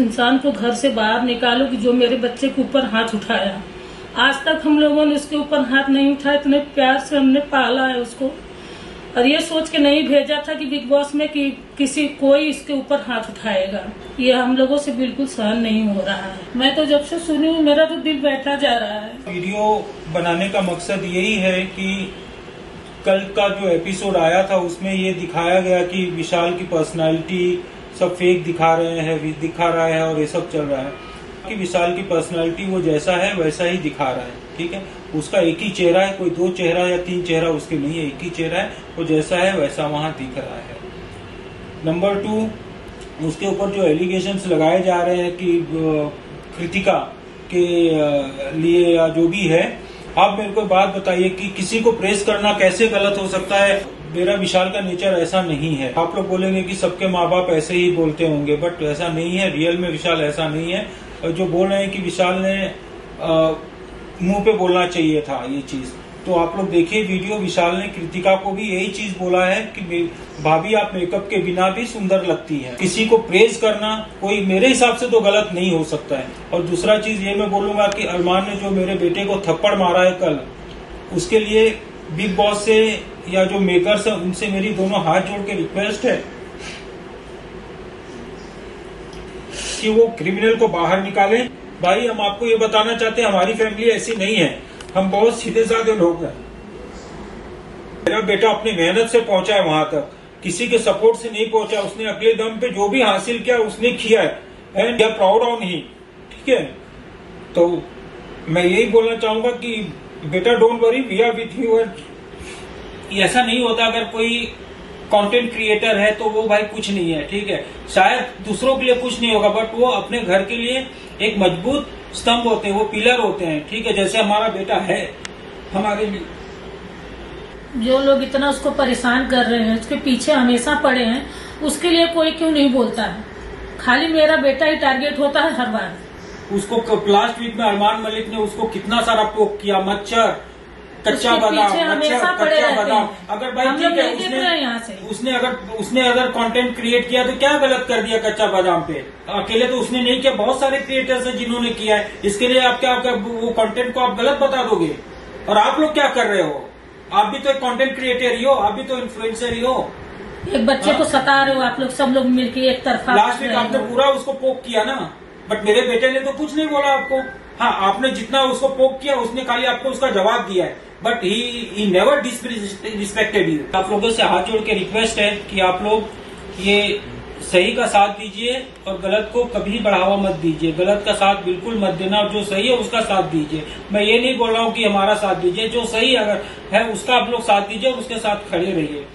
इंसान को घर से बाहर निकालो कि जो मेरे बच्चे के ऊपर हाथ उठाया। आज तक हम लोगों ने उसके ऊपर हाथ नहीं उठाया, इतने प्यार से हमने पाला है उसको। और ये सोच के नहीं भेजा था कि बिग बॉस में कि किसी कोई इसके ऊपर हाथ उठाएगा। ये हम लोगों से बिल्कुल सहन नहीं हो रहा है। मैं तो जब से सुनी हूँ, मेरा तो दिल बैठा जा रहा है। वीडियो बनाने का मकसद यही है कि कल का जो एपिसोड आया था, उसमें ये दिखाया गया कि विशाल की पर्सनालिटी सब फेक दिखा रहे हैं दिखा रहा है और ये सब चल रहा है। कि विशाल की पर्सनालिटी वो जैसा है, वैसा ही दिखा रहा है, ठीक है? उसका एक ही चेहरा है, कोई दो चेहरा या तीन चेहरा उसके नहीं है, एक ही चेहरा है, वो जैसा है, वैसा वहाँ दिख रहा है। नंबर टू उसके ऊपर जो एलिगेशन लगाए जा रहे हैं कि कृतिका के लिए या जो भी है, आप मेरे को बात बताइए कि किसी को प्रेस करना कैसे गलत हो सकता है? मेरा विशाल का नेचर ऐसा नहीं है। आप लोग बोलेंगे कि सबके माँ बाप ऐसे ही बोलते होंगे बट ऐसा नहीं है। रियल में विशाल ऐसा नहीं है। और जो बोल रहे हैं कि विशाल ने मुँह पे बोलना चाहिए था ये चीज़। तो आप लोग देखिए वीडियो, विशाल ने कृतिका को भी यही चीज़ बोला है कि भाभी आप मेकअप के बिना भी सुंदर लगती है। किसी को प्रेज करना कोई मेरे हिसाब से तो गलत नहीं हो सकता है। और दूसरा चीज़ ये मैं बोलूँगा कि अरमान ने जो मेरे बेटे को थप्पड़ मारा है कल, उसके लिए बिग बॉस से या जो मेकर्स है, उनसे मेरी दोनों हाथ जोड़ के रिक्वेस्ट है कि वो क्रिमिनल को बाहर निकाले। भाई, हम आपको ये बताना चाहते हैं, हमारी फैमिली ऐसी नहीं है। हम बहुत सीधे साधे लोग हैं। मेरा बेटा अपनी मेहनत से पहुँचा है वहाँ तक। किसी के सपोर्ट से नहीं पहुँचा। उसने अगले दम पे जो भी हासिल किया, उसने किया है। एंड प्राउड ऑन ही ठीक है? तो मैं यही बोलना चाहूँगा कि बेटा don't worry we are with you ऐसा नहीं होता अगर कोई कंटेंट क्रिएटर है तो वो भाई कुछ नहीं है ठीक है? शायद दूसरों के लिए कुछ नहीं होगा बट वो अपने घर के लिए एक मज़बूत स्तंभ होते हैं वो पिलर होते हैं ठीक है? जैसे हमारा बेटा है हमारे लिए जो लोग इतना उसको परेशान कर रहे हैं उसके पीछे हमेशा पड़े हैं उसके लिए कोई क्यों नहीं बोलता है? खाली मेरा बेटा ही टारगेट होता है हर बार। उसको लास्ट वीक में अरमान मलिक ने उसको कितना सारा पोक किया? मच्छर कच्चा बादाम कच्चा कच्चा बादाम। अगर भाई ठीक है उसने उसने अगर उसने अगर कंटेंट क्रिएट किया तो क्या गलत कर दिया कच्चा बादाम पे? अकेले तो उसने नहीं किया। बहुत सारे क्रिएटर्स हैं जिन्होंने किया है। इसके लिए आप क्या वो कंटेंट को आप गलत बता दोगे? और आप लोग क्या कर रहे हो? आप भी तो एक कंटेंट क्रिएटर ही हो आप भी तो इन्फ्लुएंसर ही हो। एक बच्चे को सता रहे हो आप लोग सब लोग मिलकर एक तरफा लास्ट वीक आपने पूरा उसको पोक किया ना। बट मेरे बेटे ने तो कुछ नहीं बोला आपको। हाँ आपने जितना उसको पोक किया, उसने खाली आपको उसका जवाब दिया है। But he he never disrespected you आप लोगों से हाथ जोड़ के रिक्वेस्ट है कि आप लोग ये सही का साथ दीजिए और गलत को कभी बढ़ावा मत दीजिए। गलत का साथ बिल्कुल मत देना और जो सही है उसका साथ दीजिए। मैं ये नहीं बोल रहा हूँ कि हमारा साथ दीजिए। जो सही अगर है, उसका आप लोग साथ दीजिए और उसके साथ खड़े रहिए।